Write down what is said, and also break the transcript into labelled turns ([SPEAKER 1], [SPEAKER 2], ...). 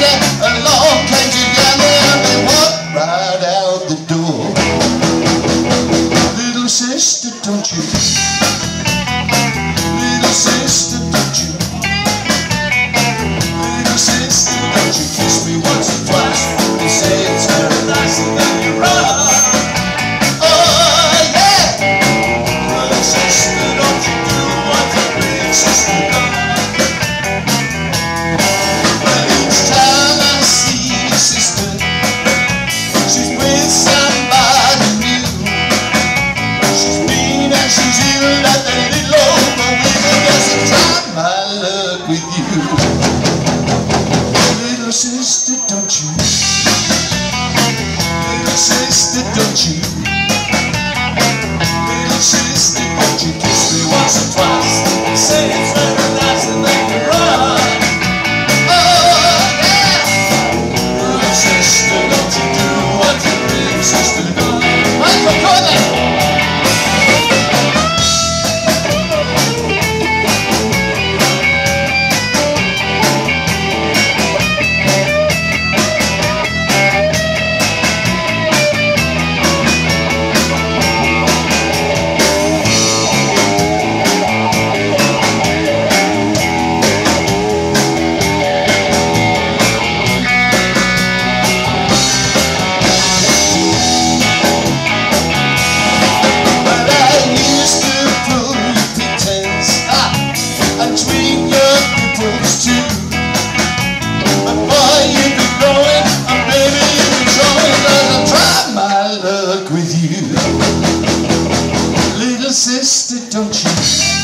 [SPEAKER 1] lady along, can you get me? And walked right out the door. Sister, don't you?